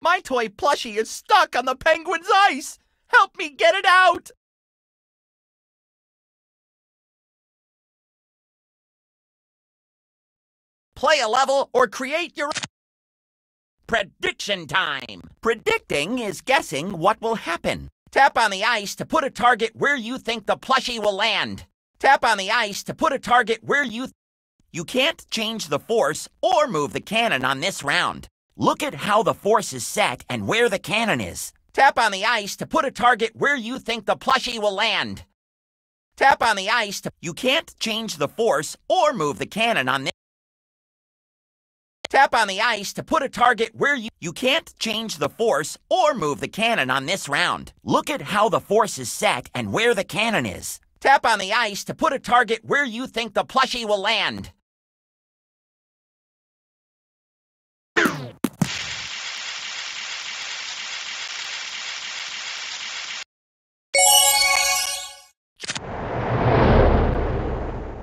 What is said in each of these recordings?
My toy plushie is stuck on the penguin's ice! Help me get it out! Play a level or create your prediction time. Predicting is guessing what will happen. Tap on the ice to put a target where you think the plushie will land. Tap on the ice to put a target where you you can't change the force or move the cannon on this round. Look at how the force is set and where the cannon is. Tap on the ice to put a target where you think the plushie will land. Tap on the ice to... You can't change the force or move the cannon on this... Tap on the ice to put a target where you... You can't change the force or move the cannon on this round. Look at how the force is set and where the cannon is. Tap on the ice to put a target where you think the plushie will land.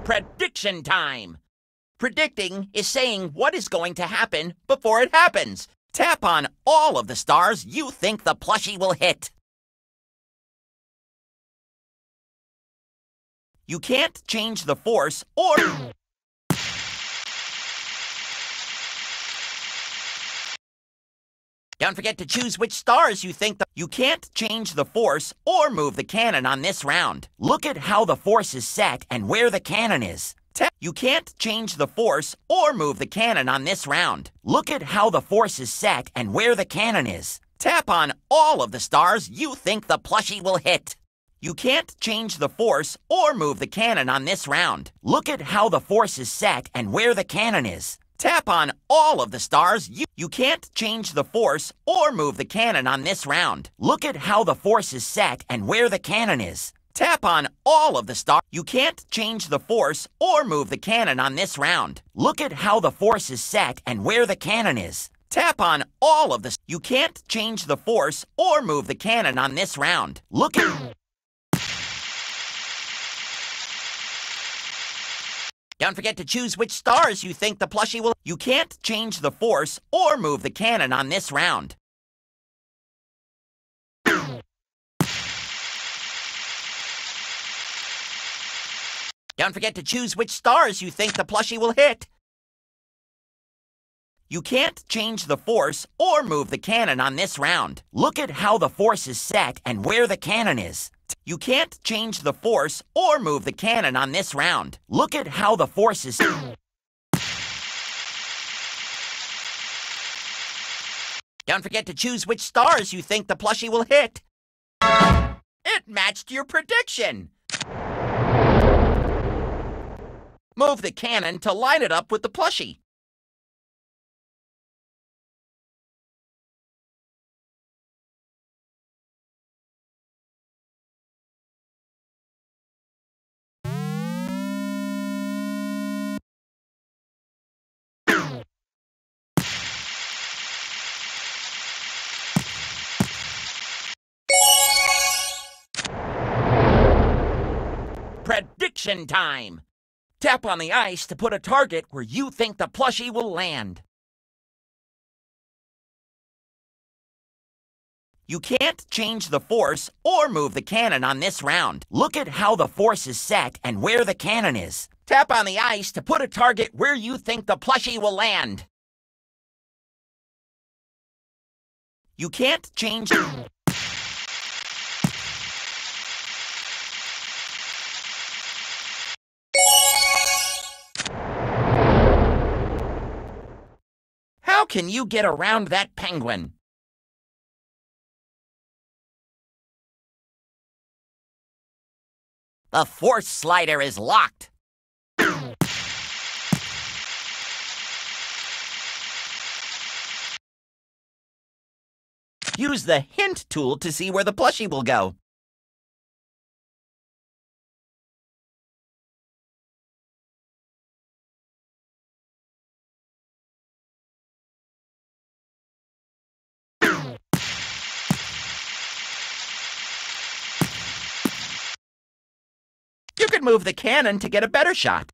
Prediction time! Predicting is saying what is going to happen before it happens. Tap on all of the stars you think the plushie will hit. You can't change the force or... Don't forget to choose which stars you think the... You can't change the force or move the cannon on this round. Look at how the force is set and where the cannon is. You can't change the force or move the cannon on this round. Look at how the force is set and where the cannon is. Tap on all of the stars you think the plushie will hit. You can't change the force or move the cannon on this round. Look at how the force is set and where the cannon is. Tap on all of the stars. You, you can't change the force or move the cannon on this round. Look at how the force is set and where the cannon is. Tap on all of the stars. You can't change the force or move the cannon on this round. Look at how the force is set and where the cannon is. Tap on all of the... You can't change the force or move the cannon on this round. Look at... Don't forget to choose which stars you think the plushie will... You can't change the force or move the cannon on this round. Don't forget to choose which stars you think the plushie will hit. You can't change the force or move the cannon on this round. Look at how the force is set and where the cannon is. You can't change the force or move the cannon on this round. Look at how the force is... Don't forget to choose which stars you think the plushie will hit. It matched your prediction! Move the cannon to line it up with the plushie. Prediction time! Tap on the ice to put a target where you think the plushie will land. You can't change the force or move the cannon on this round. Look at how the force is set and where the cannon is. Tap on the ice to put a target where you think the plushie will land. You can't change... How can you get around that penguin? The force slider is locked. Use the hint tool to see where the plushie will go. move the cannon to get a better shot.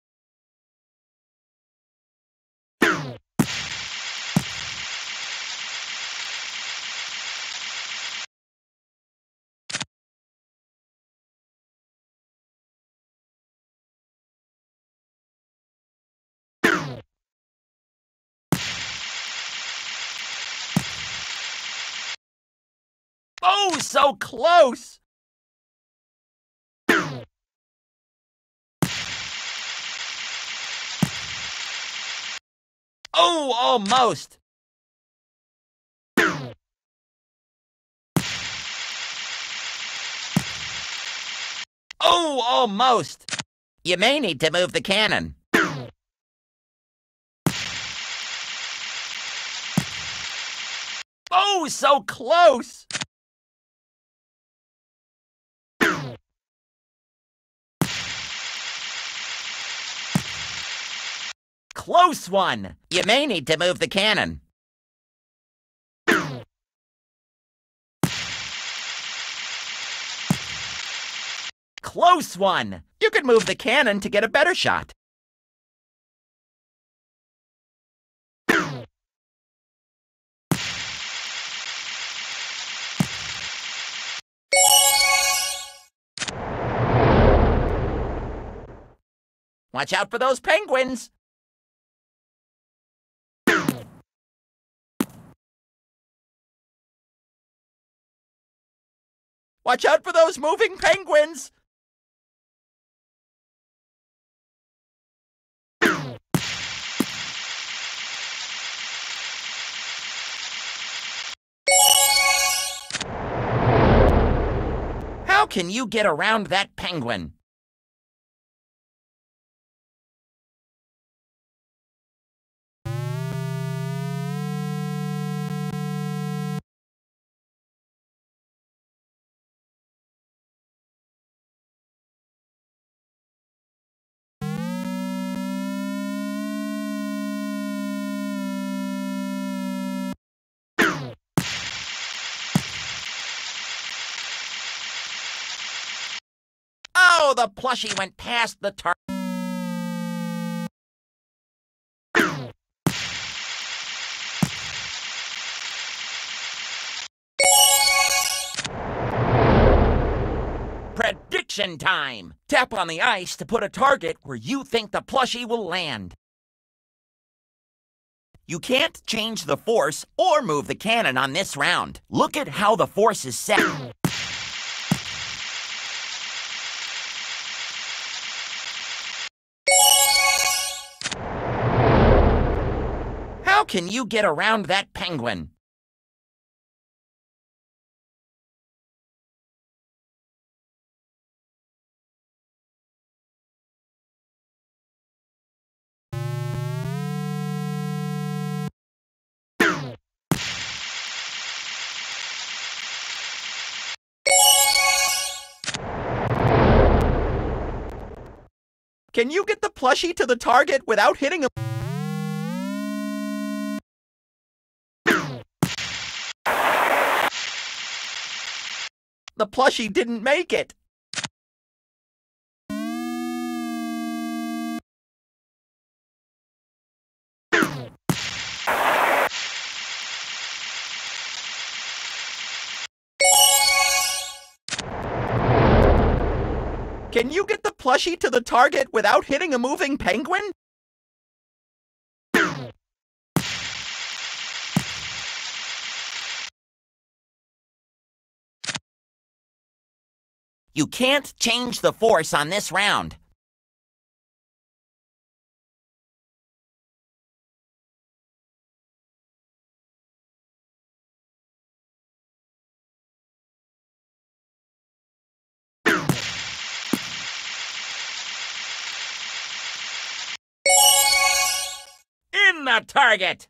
Oh, so close! Oh, almost! Oh, almost! You may need to move the cannon. Oh, so close! Close one! You may need to move the cannon. Close one! You could move the cannon to get a better shot. Watch out for those penguins! Watch out for those moving penguins! How can you get around that penguin? The plushie went past the tar- Prediction time! Tap on the ice to put a target where you think the plushie will land. You can't change the force or move the cannon on this round. Look at how the force is set. Can you get around that penguin? Can you get the plushie to the target without hitting a... The plushie didn't make it. Can you get the plushie to the target without hitting a moving penguin? You can't change the force on this round. In the target!